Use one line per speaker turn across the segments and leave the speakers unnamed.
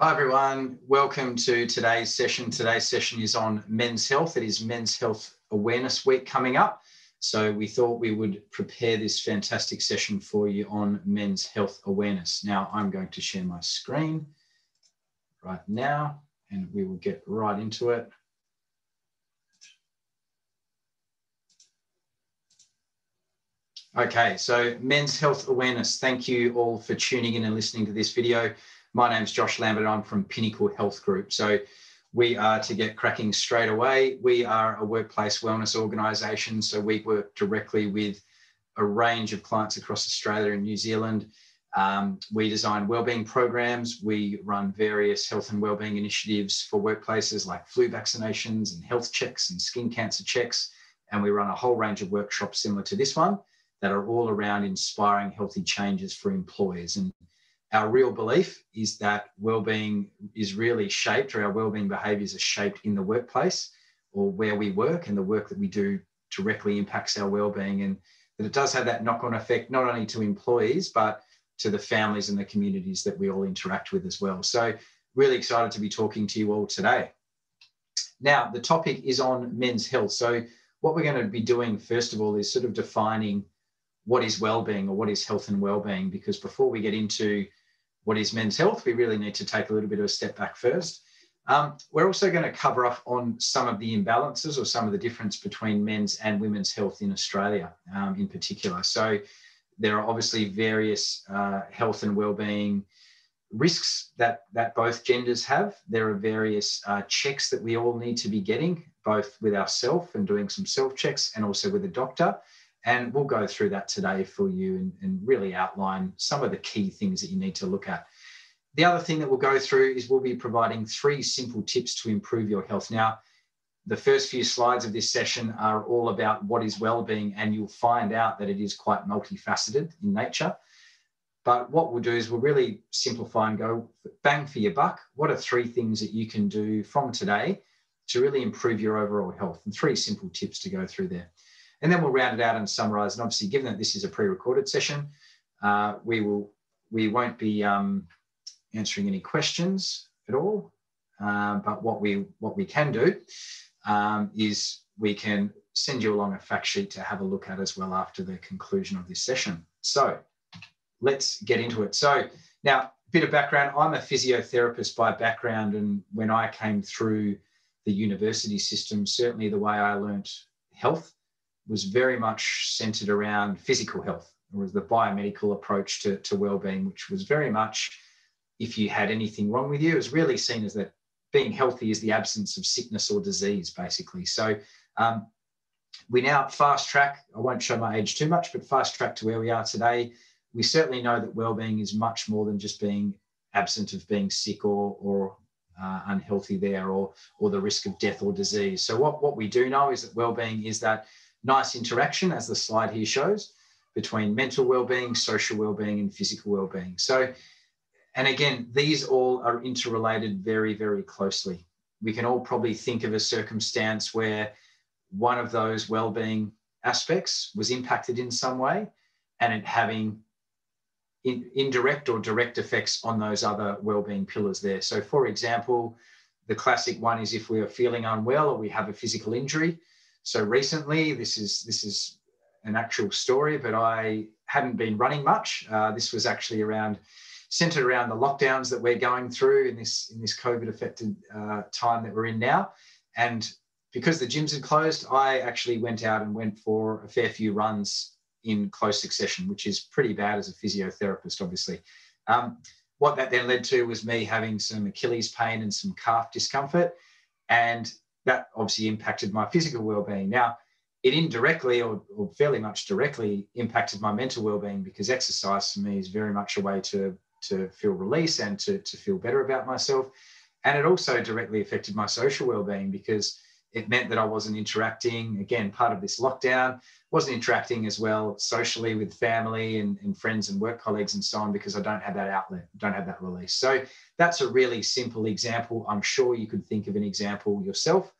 Hi, everyone. Welcome to today's session. Today's session is on men's health. It is Men's Health Awareness Week coming up. So, we thought we would prepare this fantastic session for you on men's health awareness. Now, I'm going to share my screen right now and we will get right into it. Okay, so men's health awareness. Thank you all for tuning in and listening to this video. My name is Josh Lambert I'm from Pinnacle Health Group. So we are to get cracking straight away. We are a workplace wellness organisation. So we work directly with a range of clients across Australia and New Zealand. Um, we design wellbeing programs. We run various health and wellbeing initiatives for workplaces like flu vaccinations and health checks and skin cancer checks. And we run a whole range of workshops similar to this one that are all around inspiring healthy changes for employers. And our real belief is that well-being is really shaped, or our well-being behaviours are shaped in the workplace or where we work, and the work that we do directly impacts our well-being, and that it does have that knock-on effect not only to employees but to the families and the communities that we all interact with as well. So, really excited to be talking to you all today. Now, the topic is on men's health. So, what we're going to be doing first of all is sort of defining what is well-being or what is health and well-being because before we get into what is men's health we really need to take a little bit of a step back first. Um, we're also going to cover up on some of the imbalances or some of the difference between men's and women's health in australia um, in particular. So there are obviously various uh, health and well-being risks that that both genders have. There are various uh, checks that we all need to be getting both with ourselves and doing some self checks and also with a doctor and we'll go through that today for you and, and, really outline some of the key things that you need to look at. The other thing that we'll go through is we'll be providing three simple tips to improve your health. Now, the first few slides of this session are all about what is well-being, and you'll find out that it is quite multifaceted in nature. But what we'll do is we'll really simplify and go bang for your buck. What are three things that you can do from today to really improve your overall health? And three simple tips to go through there. And then we'll round it out and summarize. And obviously, given that this is a pre-recorded session, uh, we will we won't be um, answering any questions at all. Um, but what we what we can do um, is we can send you along a fact sheet to have a look at as well after the conclusion of this session. So let's get into it. So now, a bit of background. I'm a physiotherapist by background, and when I came through the university system, certainly the way I learnt health was very much centered around physical health. It was the biomedical approach to, to well-being, which was very much if you had anything wrong with you, it was really seen as that being healthy is the absence of sickness or disease, basically. So um, we now fast track, I won't show my age too much, but fast track to where we are today. We certainly know that well-being is much more than just being absent of being sick or, or uh, unhealthy there or, or the risk of death or disease. So what, what we do know is that well-being is that nice interaction, as the slide here shows, between mental well-being, social well-being, and physical well-being. So, and again, these all are interrelated very, very closely. We can all probably think of a circumstance where one of those well-being aspects was impacted in some way, and it having in, indirect or direct effects on those other well-being pillars there. So, for example, the classic one is if we are feeling unwell or we have a physical injury, so recently, this is this is an actual story, but I hadn't been running much. Uh, this was actually around centered around the lockdowns that we're going through in this in this COVID affected uh, time that we're in now, and because the gyms had closed, I actually went out and went for a fair few runs in close succession, which is pretty bad as a physiotherapist, obviously. Um, what that then led to was me having some Achilles pain and some calf discomfort. And that obviously impacted my physical well-being. Now, it indirectly or, or, fairly much directly impacted my mental well-being because exercise for me is very much a way to, to feel release and to, to feel better about myself. And it also directly affected my social well-being because it meant that I wasn't interacting, again, part of this lockdown, wasn't interacting as well socially with family and, and friends and work colleagues and so on because I don't have that outlet, don't have that release. So that's a really simple example. I'm sure you could think of an example yourself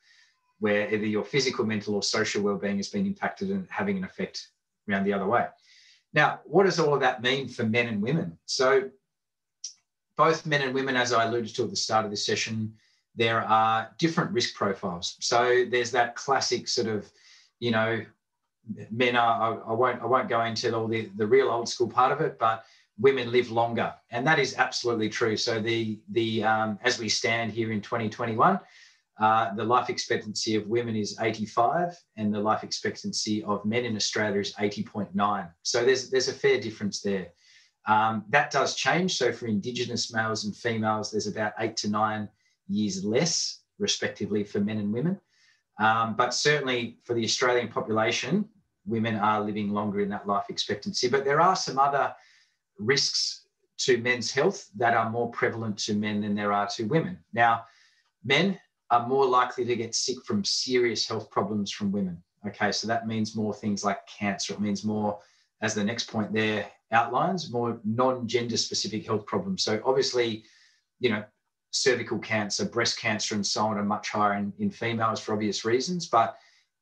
where either your physical, mental, or social well-being has been impacted and having an effect around the other way. Now, what does all of that mean for men and women? So both men and women, as I alluded to at the start of this session, there are different risk profiles. So there's that classic sort of, you know, men are, I, won't, I won't go into all the, the real old school part of it, but women live longer. And that is absolutely true. So the, the um, as we stand here in 2021, uh, the life expectancy of women is 85 and the life expectancy of men in Australia is 80.9. So there's, there's a fair difference there. Um, that does change. So for Indigenous males and females, there's about eight to nine years less, respectively, for men and women. Um, but certainly for the Australian population, women are living longer in that life expectancy. But there are some other risks to men's health that are more prevalent to men than there are to women. Now, men are more likely to get sick from serious health problems from women. Okay, so that means more things like cancer. It means more, as the next point there outlines, more non gender specific health problems. So, obviously, you know, cervical cancer, breast cancer, and so on are much higher in, in females for obvious reasons. But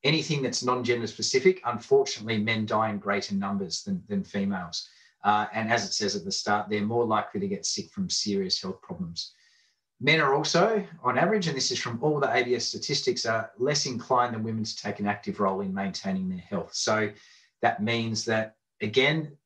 anything that's non gender specific, unfortunately, men die in greater numbers than, than females. Uh, and as it says at the start, they're more likely to get sick from serious health problems. Men are also, on average, and this is from all the ABS statistics, are less inclined than women to take an active role in maintaining their health. So that means that, again,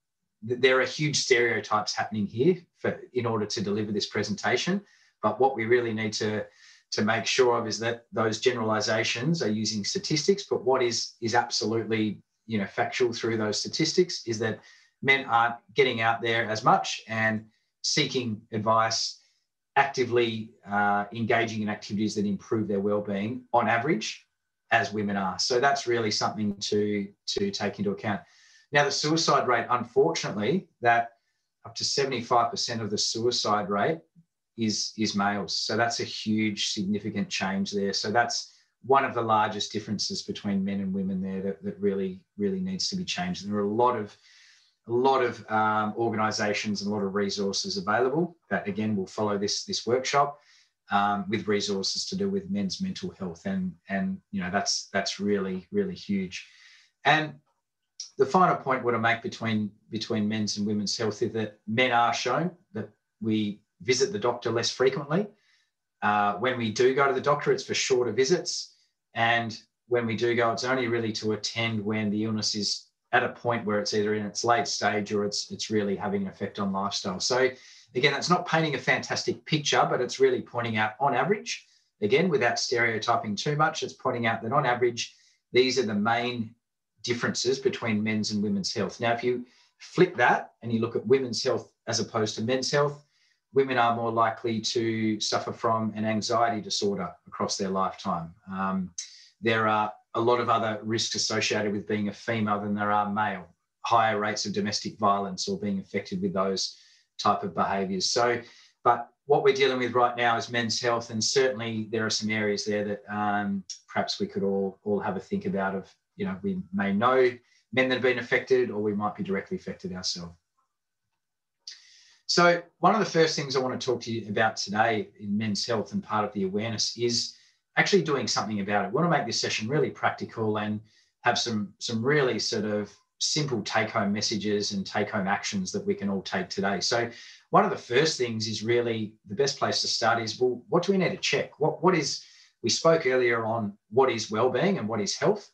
there are huge stereotypes happening here for, in order to deliver this presentation. But what we really need to, to make sure of is that those generalizations are using statistics. But what is, is absolutely you know, factual through those statistics is that men aren't getting out there as much and seeking advice actively uh, engaging in activities that improve their well-being on average as women are. So that's really something to to take into account. Now the suicide rate unfortunately that up to 75% of the suicide rate is is males. So that's a huge significant change there. So that's one of the largest differences between men and women there that, that really really needs to be changed. There are a lot of a lot of um, organisations and a lot of resources available that again will follow this this workshop um, with resources to do with men's mental health. And and you know that's that's really really huge. And the final point what I make between between men's and women's health is that men are shown that we visit the doctor less frequently. Uh, when we do go to the doctor, it's for shorter visits, and when we do go, it's only really to attend when the illness is at a point where it's either in its late stage or it's it's really having an effect on lifestyle. So again, it's not painting a fantastic picture, but it's really pointing out on average, again, without stereotyping too much, it's pointing out that on average, these are the main differences between men's and women's health. Now, if you flip that and you look at women's health as opposed to men's health, women are more likely to suffer from an anxiety disorder across their lifetime. Um, there are a lot of other risks associated with being a female than there are male, higher rates of domestic violence or being affected with those type of behaviours. So, but what we're dealing with right now is men's health, and certainly there are some areas there that um, perhaps we could all all have a think about. Of you know, we may know men that have been affected, or we might be directly affected ourselves. So, one of the first things I want to talk to you about today in men's health and part of the awareness is actually doing something about it. We want to make this session really practical and have some some really sort of simple take home messages and take home actions that we can all take today. So one of the first things is really the best place to start is well, what do we need to check? What what is we spoke earlier on what is well-being and what is health,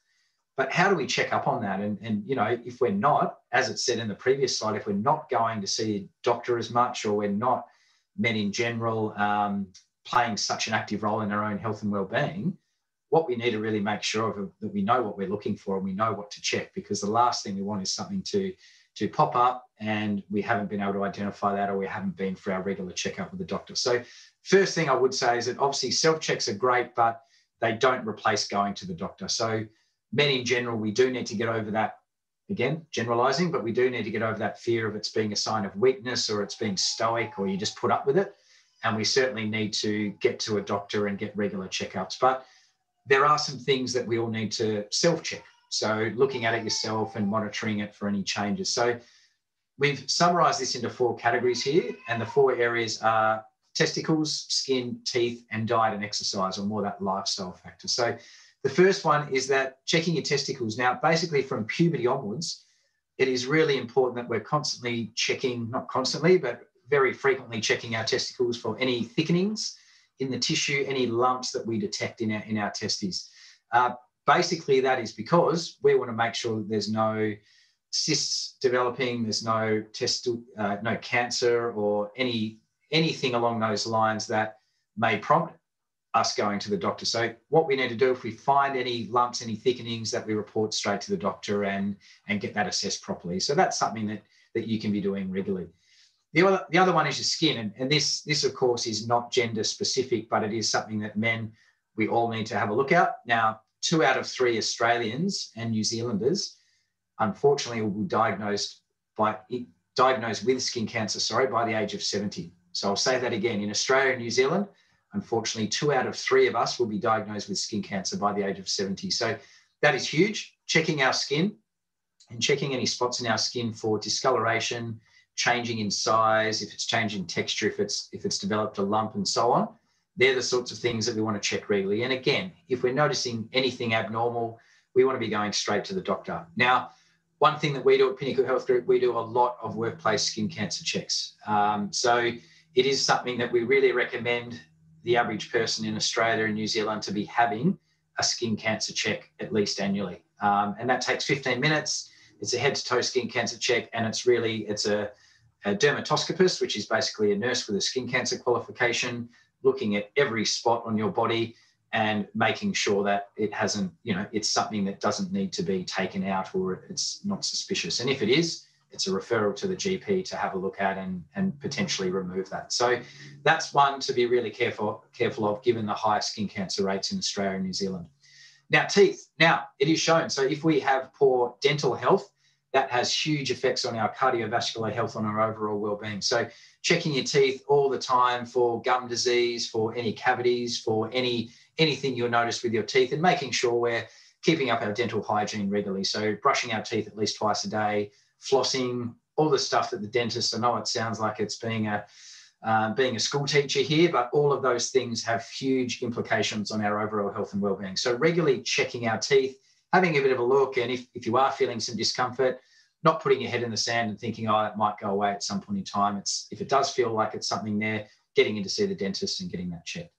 but how do we check up on that? And, and you know, if we're not, as it said in the previous slide, if we're not going to see a doctor as much or we're not men in general um, playing such an active role in our own health and well-being, what we need to really make sure of that we know what we're looking for and we know what to check because the last thing we want is something to to pop up and we haven't been able to identify that or we haven't been for our regular checkup with the doctor. So first thing I would say is that obviously self-checks are great, but they don't replace going to the doctor. So men in general, we do need to get over that again, generalizing, but we do need to get over that fear of it's being a sign of weakness or it's being stoic or you just put up with it and we certainly need to get to a doctor and get regular checkups. But there are some things that we all need to self check. So, looking at it yourself and monitoring it for any changes. So, we've summarized this into four categories here, and the four areas are testicles, skin, teeth, and diet and exercise, or more that lifestyle factor. So, the first one is that checking your testicles. Now, basically, from puberty onwards, it is really important that we're constantly checking, not constantly, but very frequently checking our testicles for any thickenings in the tissue, any lumps that we detect in our, in our testes. Uh, basically, that is because we want to make sure that there's no cysts developing, there's no test, uh, no cancer or any anything along those lines that may prompt us going to the doctor. So what we need to do if we find any lumps, any thickenings, that we report straight to the doctor and and get that assessed properly. So that's something that that you can be doing regularly. The other, the other one is your skin, and, and this this of course is not gender specific, but it is something that men we all need to have a look at. Now, two out of three Australians and New Zealanders, unfortunately, will be diagnosed by diagnosed with skin cancer. Sorry, by the age of 70. So I'll say that again. In Australia and New Zealand, unfortunately, two out of three of us will be diagnosed with skin cancer by the age of 70. So that is huge. Checking our skin and checking any spots in our skin for discoloration, changing in size, if it's changing texture, if it's if it's developed a lump, and so on. They're the sorts of things that we want to check regularly. And again, if we're noticing anything abnormal, we want to be going straight to the doctor. Now, one thing that we do at Pinnacle Health Group, we do a lot of workplace skin cancer checks. Um, so it is something that we really recommend the average person in Australia and New Zealand to be having a skin cancer check at least annually. Um, and that takes 15 minutes. It's a head to toe skin cancer check, and it's really it's a, a dermatoscopist, which is basically a nurse with a skin cancer qualification, looking at every spot on your body and making sure that it hasn't, you know, it's something that doesn't need to be taken out or it's not suspicious. And if it is, it's a referral to the GP to have a look at and, and potentially remove that. So that's one to be really careful careful of given the high skin cancer rates in Australia and New Zealand. Now, teeth. Now, it is shown. So if we have poor dental health, that has huge effects on our cardiovascular health, on our overall well-being. So checking your teeth all the time for gum disease, for any cavities, for any anything you'll notice with your teeth, and making sure we're keeping up our dental hygiene regularly. So brushing our teeth at least twice a day, flossing, all the stuff that the dentist, I know it sounds like it's being a um, being a school teacher here, but all of those things have huge implications on our overall health and well-being. So regularly checking our teeth, having a bit of a look, and if, if you are feeling some discomfort, not putting your head in the sand and thinking, oh, it might go away at some point in time. It's if it does feel like it's something there, getting in to see the dentist and getting that checked.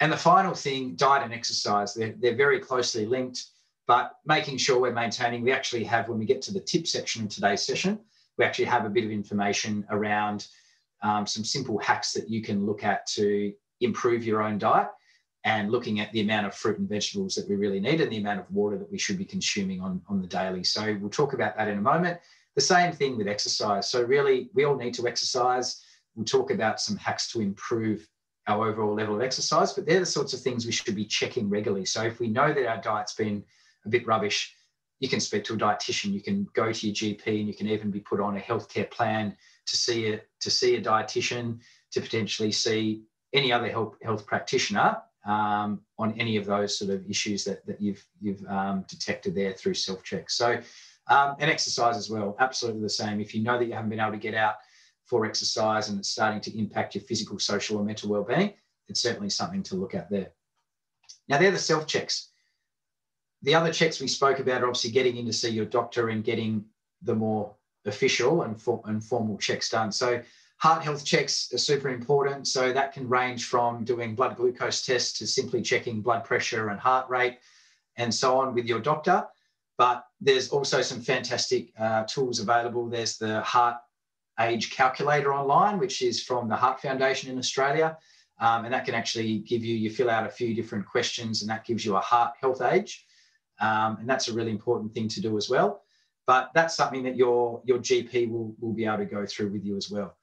And the final thing, diet and exercise, they're, they're very closely linked but making sure we're maintaining, we actually have, when we get to the tip section of today's session, we actually have a bit of information around um, some simple hacks that you can look at to improve your own diet and looking at the amount of fruit and vegetables that we really need and the amount of water that we should be consuming on, on the daily. So we'll talk about that in a moment. The same thing with exercise. So really, we all need to exercise. We'll talk about some hacks to improve our overall level of exercise, but they're the sorts of things we should be checking regularly. So if we know that our diet's been a bit rubbish, you can speak to a dietitian. You can go to your GP, and you can even be put on a healthcare plan to see a to see a dietitian to potentially see any other health health practitioner um, on any of those sort of issues that that you've you've um, detected there through self check. So um, and exercise as well, absolutely the same. If you know that you haven't been able to get out for exercise and it's starting to impact your physical, social, or mental well-being, it's certainly something to look at there. Now, they're the self checks the other checks we spoke about are obviously getting in to see your doctor and getting the more official and, for, and formal checks done. So heart health checks are super important. So that can range from doing blood glucose tests to simply checking blood pressure and heart rate and so on with your doctor. But there's also some fantastic uh, tools available. There's the heart age calculator online, which is from the Heart Foundation in Australia. Um, and that can actually give you, you fill out a few different questions and that gives you a heart health age. Um, and that's a really important thing to do as well. But that's something that your, your GP will, will be able to go through with you as well.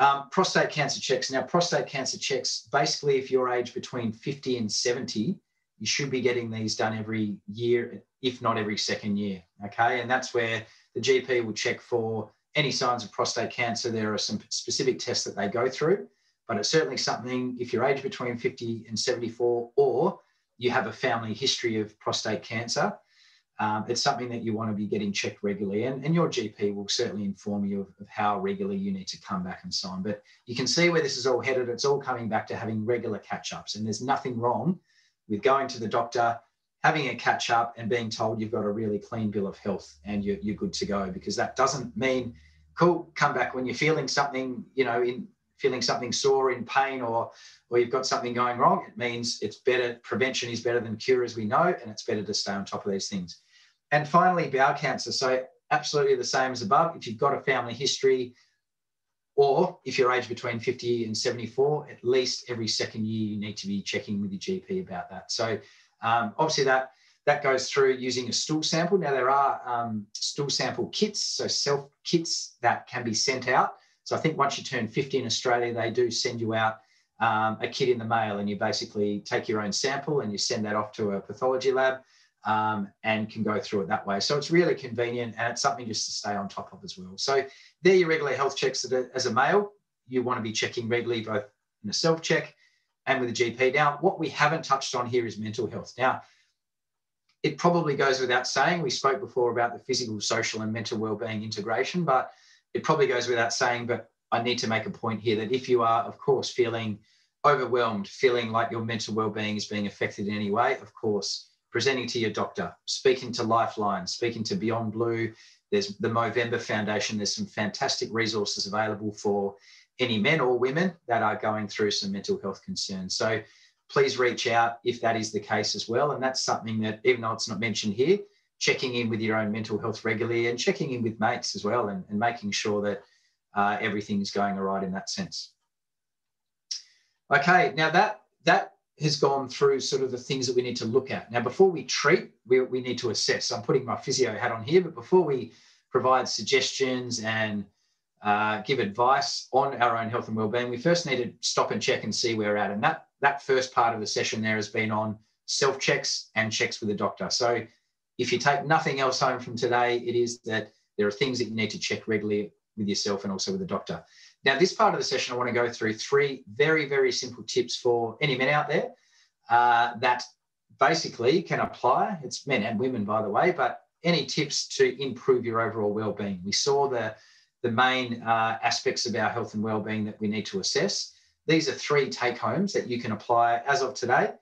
Um, prostate cancer checks. Now, prostate cancer checks, basically, if you're aged between 50 and 70, you should be getting these done every year, if not every second year. Okay. And that's where the GP will check for any signs of prostate cancer. There are some specific tests that they go through, but it's certainly something if you're aged between 50 and 74 or you have a family history of prostate cancer, um, it's something that you want to be getting checked regularly. And, and your GP will certainly inform you of, of, how regularly you need to come back and so on. But you can see where this is all headed. It's all coming back to having regular catch ups. And there's nothing wrong with going to the doctor, having a catch up, and being told you've got a really clean bill of health and you're, you're good to go because that doesn't mean cool. Come back when you're feeling something, you know, in feeling something sore, in pain, or or you've got something going wrong. It means it's better. Prevention is better than cure, as we know, and it's better to stay on top of these things. And finally, bowel cancer. So absolutely the same as above. If you've got a family history, or if you're aged between 50 and 74, at least every second year you need to be checking with your GP about that. So um, obviously that that goes through using a stool sample. Now there are um, stool sample kits, so self kits that can be sent out. So I think once you turn 50 in Australia, they do send you out um, a kit in the mail, and you basically take your own sample and you send that off to a pathology lab um, and can go through it that way. So it's really convenient and it's something just to stay on top of as well. So they're your regular health checks as a male. You want to be checking regularly, both in a self check and with a GP. Now, what we haven't touched on here is mental health. Now, it probably goes without saying, we spoke before about the physical, social, and mental well-being integration, but it probably goes without saying, but I need to make a point here that if you are, of course, feeling overwhelmed, feeling like your mental well-being is being affected in any way, of course, presenting to your doctor, speaking to Lifeline, speaking to Beyond Blue. There's the Movember Foundation. There's some fantastic resources available for any men or women that are going through some mental health concerns. So please reach out if that is the case as well. And that's something that, even though it's not mentioned here, checking in with your own mental health regularly and checking in with mates as well and, and making sure that uh, everything's going all right in that sense. Okay, now that that has gone through sort of the things that we need to look at. Now, before we treat, we, we need to assess. I'm putting my physio hat on here, but before we provide suggestions and uh, give advice on our own health and well-being, we first need to stop and check and see where we're at. And that that first part of the session there has been on self-checks and checks with a doctor. So if you take nothing else home from today, it is that there are things that you need to check regularly with yourself and also with a doctor. Now, this part of the session, I want to go through three very, very simple tips for any men out there uh, that basically can apply. It's men and women, by the way, but any tips to improve your overall well-being. We saw the, the main uh, aspects of our health and well-being that we need to assess. These are three take-homes that you can apply as of today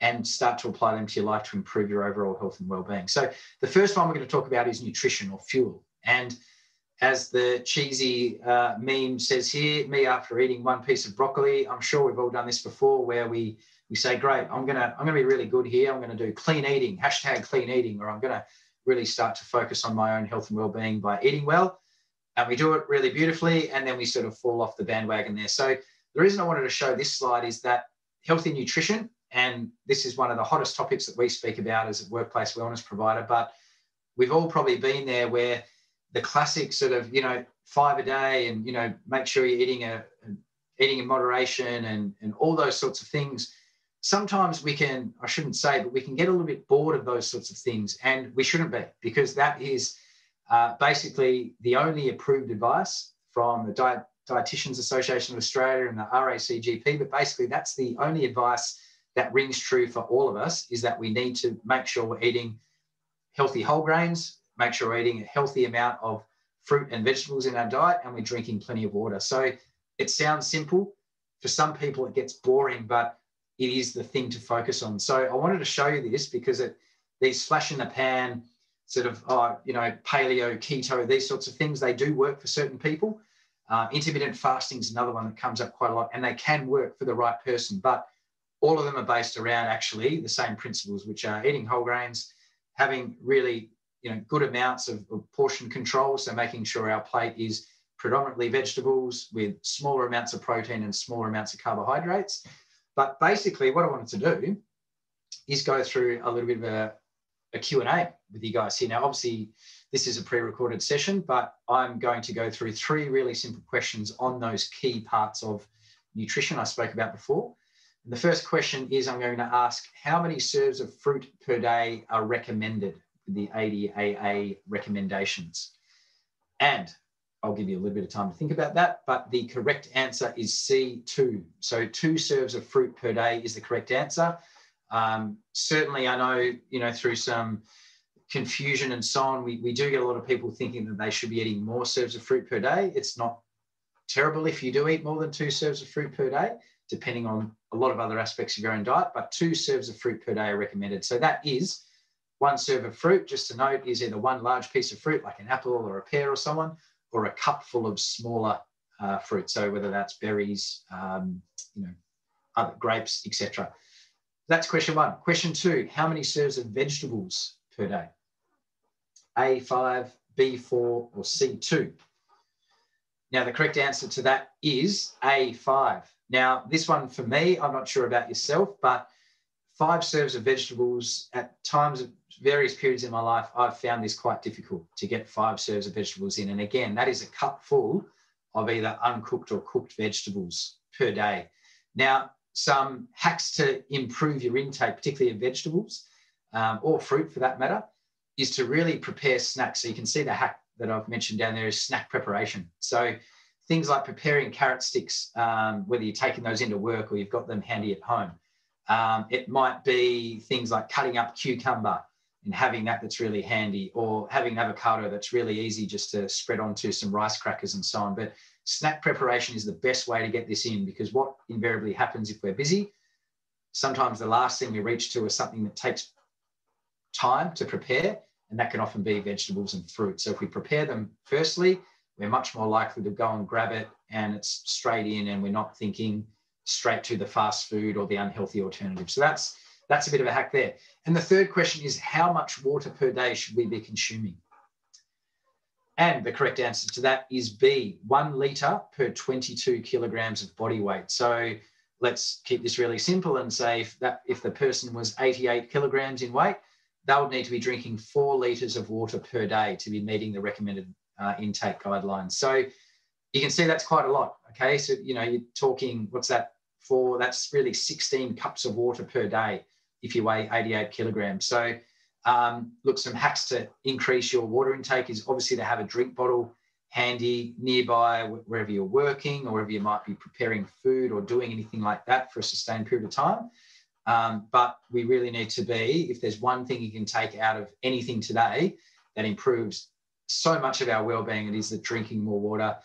and start to apply them to your life to improve your overall health and well-being. So the first one we're going to talk about is nutrition or fuel. And as the cheesy uh, meme says here, me after eating one piece of broccoli. I'm sure we've all done this before, where we we say, "Great, I'm gonna I'm gonna be really good here. I'm gonna do clean eating hashtag clean eating, or I'm gonna really start to focus on my own health and well-being by eating well." And we do it really beautifully, and then we sort of fall off the bandwagon there. So the reason I wanted to show this slide is that healthy nutrition, and this is one of the hottest topics that we speak about as a workplace wellness provider, but we've all probably been there where the classic sort of you know five a day and you know make sure you're eating a, eating in moderation and and all those sorts of things. Sometimes we can i shouldn't say but we can get a little bit bored of those sorts of things and we shouldn't be because that is uh, basically the only approved advice from the Diet, dietitians association of australia and the racgp but basically that's the only advice that rings true for all of us is that we need to make sure we're eating healthy whole grains make sure we're eating a healthy amount of fruit and vegetables in our diet and we're drinking plenty of water. So it sounds simple. For some people, it gets boring, but it is the thing to focus on. So I wanted to show you this because it, these flash in the pan, sort of, uh, you know, paleo, keto, these sorts of things, they do work for certain people. Uh, intermittent fasting is another one that comes up quite a lot, and they can work for the right person. But all of them are based around actually the same principles, which are eating whole grains, having really you know, good amounts of, of portion control. So making sure our plate is predominantly vegetables with smaller amounts of protein and smaller amounts of carbohydrates. But basically what I wanted to do is go through a little bit of a, a Q&A with you guys here. Now, obviously, this is a pre-recorded session, but I'm going to go through three really simple questions on those key parts of nutrition I spoke about before. And the first question is I'm going to ask how many serves of fruit per day are recommended? The ADAA recommendations. And I'll give you a little bit of time to think about that, but the correct answer is C2. So two serves of fruit per day is the correct answer. Um, certainly, I know, you know, through some confusion and so on, we, we do get a lot of people thinking that they should be eating more serves of fruit per day. It's not terrible if you do eat more than two serves of fruit per day, depending on a lot of other aspects of your own diet, but two serves of fruit per day are recommended. So that is one serve of fruit, just to note, is either one large piece of fruit, like an apple or a pear or someone, or a cupful of smaller uh, fruit. So whether that's berries, um, you know, other grapes, etc. That's question one. Question two, how many serves of vegetables per day? A5, B4, or C2? Now, the correct answer to that is A5. Now, this one for me, I'm not sure about yourself, but five serves of vegetables at times of various periods in my life, I've found this quite difficult to get five serves of vegetables in. And again, that is a cup full of either uncooked or cooked vegetables per day. Now, some hacks to improve your intake, particularly of vegetables um, or fruit for that matter, is to really prepare snacks. So you can see the hack that I've mentioned down there is snack preparation. So things like preparing carrot sticks, um, whether you're taking those into work or you've got them handy at home. Um, it might be things like cutting up cucumber and having that that's really handy, or having avocado that's really easy just to spread onto some rice crackers and so on. But snack preparation is the best way to get this in because what invariably happens if we're busy, sometimes the last thing we reach to is something that takes time to prepare, and that can often be vegetables and fruit. So if we prepare them firstly, we're much more likely to go and grab it and it's straight in and we're not thinking straight to the fast food or the unhealthy alternative. So that's that's a bit of a hack there. And the third question is how much water per day should we be consuming? And the correct answer to that is B, one litre per 22 kilograms of body weight. So let's keep this really simple and say if, that, if the person was 88 kilograms in weight, they would need to be drinking four litres of water per day to be meeting the recommended uh, intake guidelines. So you can see that's quite a lot. Okay, so you know you're talking what's that for? That's really 16 cups of water per day if you weigh 88 kilograms. So um, look, some hacks to increase your water intake is obviously to have a drink bottle handy nearby wherever you're working or wherever you might be preparing food or doing anything like that for a sustained period of time. Um, but we really need to be, if there's one thing you can take out of anything today that improves so much of our well-being, it is that drinking more water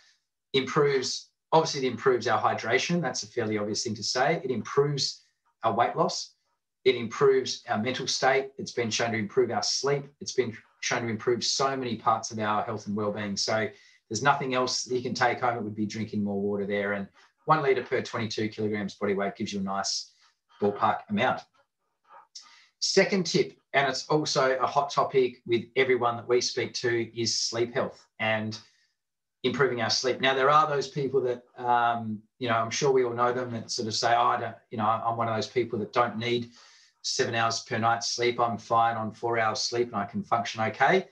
improves, obviously it improves our hydration. That's a fairly obvious thing to say. It improves our weight loss. It improves our mental state. It's been shown to improve our sleep. It's been shown to improve so many parts of our health and well-being. So there's nothing else you can take home. It would be drinking more water there. And one litre per 22 kilograms body weight gives you a nice ballpark amount. Second tip, and it's also a hot topic with everyone that we speak to, is sleep health and improving our sleep. Now, there are those people that, um, you know, I'm sure we all know them that sort of say, oh, I don't, you know, I'm one of those people that don't need seven hours per night sleep. I'm fine on four hours sleep and I can function okay.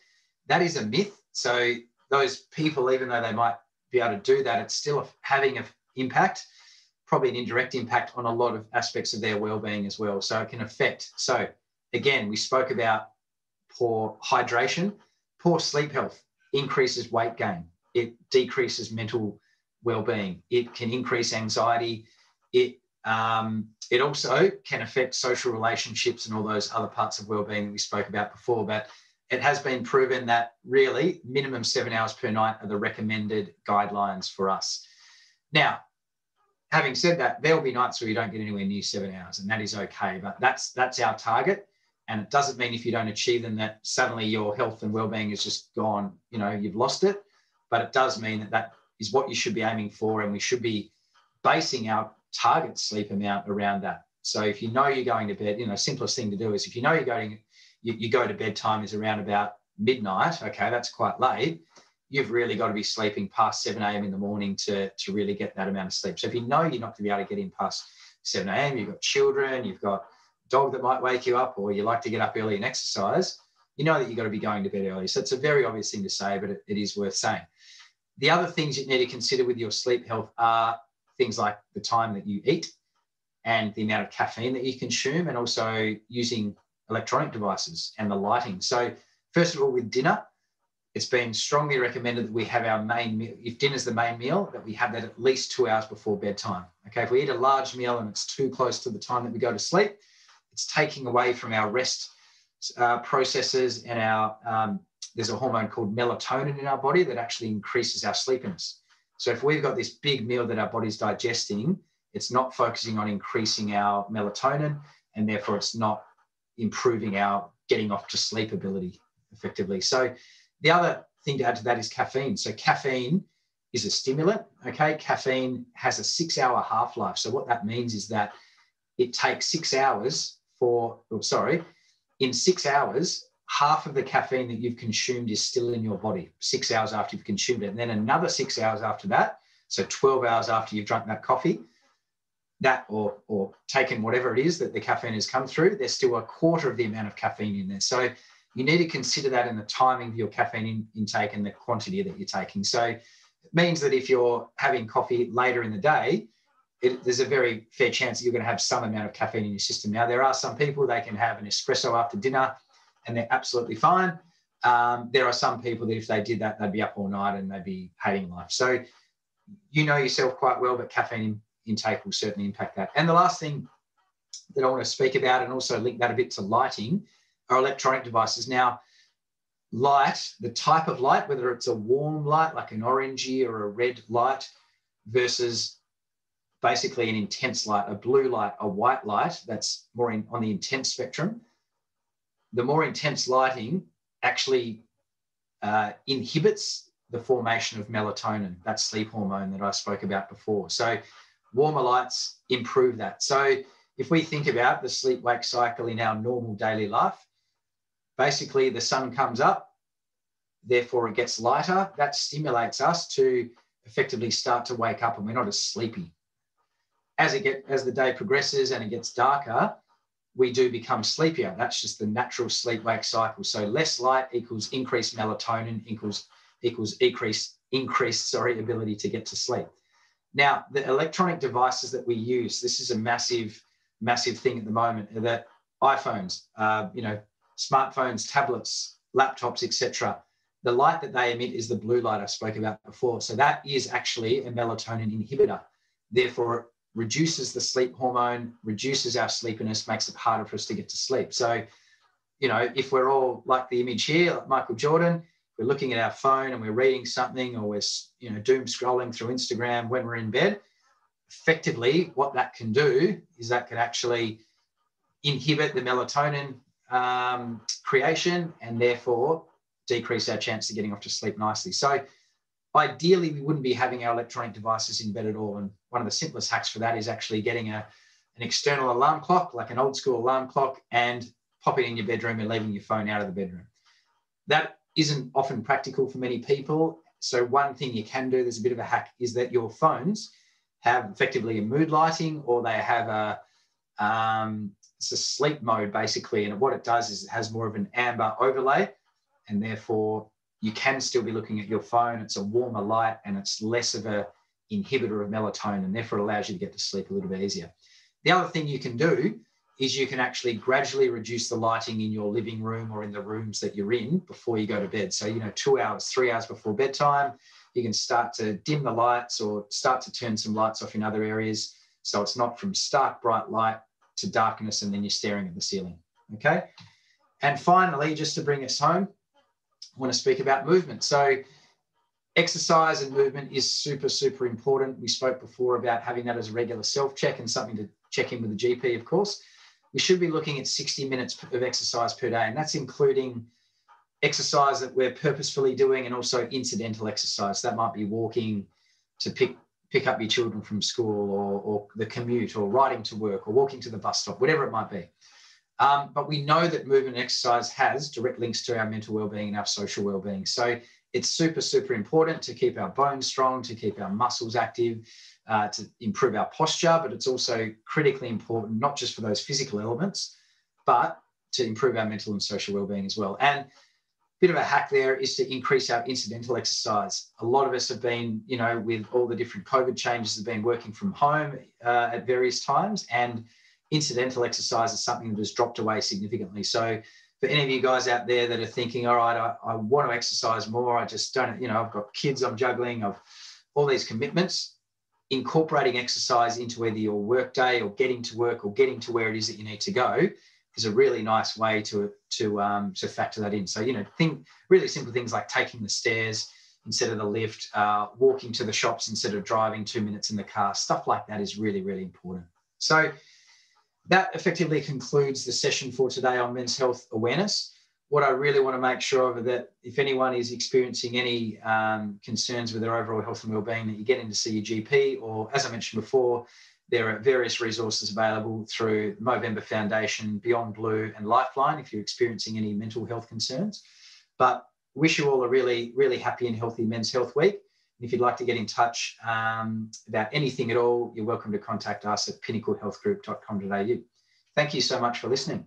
That is a myth. So those people, even though they might be able to do that, it's still having an impact, probably an indirect impact on a lot of aspects of their well-being as well. So it can affect. So again, we spoke about poor hydration, poor sleep health increases weight gain. It decreases mental well-being. It can increase anxiety. It um, it also can affect social relationships and all those other parts of well-being that we spoke about before. But it has been proven that really minimum seven hours per night are the recommended guidelines for us. Now, having said that, there will be nights where you don't get anywhere near seven hours, and that is okay. But that's that's our target, and it doesn't mean if you don't achieve them that suddenly your health and well-being is just gone. You know, you've lost it. But it does mean that that is what you should be aiming for, and we should be basing our target sleep amount around that. So if you know you're going to bed, you know, simplest thing to do is if you know you're going, you, you go to bedtime is around about midnight. Okay, that's quite late. You've really got to be sleeping past 7 a.m. in the morning to, to really get that amount of sleep. So if you know you're not going to be able to get in past 7 a.m., you've got children, you've got a dog that might wake you up, or you like to get up early and exercise, you know that you've got to be going to bed early. So it's a very obvious thing to say, but it, it is worth saying. The other things you need to consider with your sleep health are things like the time that you eat and the amount of caffeine that you consume, and also using electronic devices and the lighting. So, first of all, with dinner, it's been strongly recommended that we have our main meal. If dinner's the main meal, that we have that at least two hours before bedtime. Okay, if we eat a large meal and it's too close to the time that we go to sleep, it's taking away from our rest uh, processes and our um, there's a hormone called melatonin in our body that actually increases our sleepiness. So if we've got this big meal that our body's digesting, it's not focusing on increasing our melatonin, and therefore it's not improving our getting off to sleep ability effectively. So the other thing to add to that is caffeine. So caffeine is a stimulant. Okay, caffeine has a six-hour half-life. So what that means is that it takes six hours for. Oh, sorry, in six hours, half of the caffeine that you've consumed is still in your body. Six hours after you've consumed it, and then another six hours after that. So 12 hours after you've drunk that coffee, that or or taken whatever it is that the caffeine has come through, there's still a quarter of the amount of caffeine in there. So you need to consider that in the timing of your caffeine in, intake and the quantity that you're taking. So it means that if you're having coffee later in the day, it, there's a very fair chance that you're going to have some amount of caffeine in your system. Now, there are some people they can have an espresso after dinner and they're absolutely fine. Um, there are some people that if they did that, they'd be up all night and they'd be hating life. So you know yourself quite well, but caffeine intake will certainly impact that. And the last thing that I want to speak about and also link that a bit to lighting are electronic devices. Now, light, the type of light, whether it's a warm light like an orangey or a red light versus basically an intense light, a blue light, a white light, that's more in, on the intense spectrum. The more intense lighting actually uh, inhibits the formation of melatonin, that sleep hormone that I spoke about before. So warmer lights improve that. So if we think about the sleep wake cycle in our normal daily life, basically the sun comes up, therefore it gets lighter. That stimulates us to effectively start to wake up and we're not as sleepy. As it get as the day progresses and it gets darker, we do become sleepier. That's just the natural sleep wake cycle. So less light equals increased melatonin equals equals increased increased sorry ability to get to sleep. Now the electronic devices that we use, this is a massive massive thing at the moment. That iPhones, uh, you know, smartphones, tablets, laptops, etc. The light that they emit is the blue light I spoke about before. So that is actually a melatonin inhibitor. Therefore, reduces the sleep hormone, reduces our sleepiness, makes it harder for us to get to sleep. So, you know, if we're all like the image here, like Michael Jordan, we're looking at our phone and we're reading something or we're, you know, doom scrolling through Instagram when we're in bed, effectively what that can do is that can actually inhibit the melatonin um, creation and therefore decrease our chance of getting off to sleep nicely. So ideally, we wouldn't be having our electronic devices in bed at all. And one of the simplest hacks for that is actually getting a, an external alarm clock, like an old school alarm clock, and pop it in your bedroom and leaving your phone out of the bedroom. That isn't often practical for many people. So one thing you can do, there's a bit of a hack, is that your phones have effectively a mood lighting or they have a um, it's a sleep mode basically. And what it does is it has more of an amber overlay, and therefore you can still be looking at your phone. It's a warmer light and it's less of a inhibitor of melatonin, and therefore it allows you to get to sleep a little bit easier. The other thing you can do is you can actually gradually reduce the lighting in your living room or in the rooms that you're in before you go to bed. So, you know, two hours, three hours before bedtime, you can start to dim the lights or start to turn some lights off in other areas. So it's not from stark bright light to darkness and then you're staring at the ceiling. Okay. And finally, just to bring us home, want to speak about movement. So, exercise and movement is super, super important. We spoke before about having that as a regular self check and something to check in with the GP, of course. We should be looking at 60 minutes of exercise per day, and that's including exercise that we're purposefully doing and also incidental exercise. That might be walking to pick pick up your children from school or, or the commute or riding to work or walking to the bus stop, whatever it might be. Um, but we know that movement and exercise has direct links to our mental well-being and our social well-being. So it's super, super important to keep our bones strong, to keep our muscles active, uh, to improve our posture, but it's also critically important, not just for those physical elements, but to improve our mental and social well-being as well. And a bit of a hack there is to increase our incidental exercise. A lot of us have been, you know, with all the different COVID changes, have been working from home uh, at various times, and incidental exercise is something that has dropped away significantly. So, for any of you guys out there that are thinking, all right, I, I want to exercise more, I just don't, you know, I've got kids I'm juggling, I've all these commitments. Incorporating exercise into either your work day or getting to work or getting to where it is that you need to go is a really nice way to to um, to factor that in. So you know, think really simple things like taking the stairs instead of the lift, uh, walking to the shops instead of driving two minutes in the car. Stuff like that is really really important. So that effectively concludes the session for today on men's health awareness. what I really want to make sure of is that if anyone is experiencing any um, concerns with their overall health and well-being, that you get in to see your GP, or as I mentioned before, there are various resources available through Movember Foundation, Beyond Blue, and Lifeline if you're experiencing any mental health concerns. But wish you all a really, really happy and healthy Men's Health Week. If you'd like to get in touch um, about anything at all, you're welcome to contact us at pinnaclehealthgroup.com.au. Thank you so much for listening.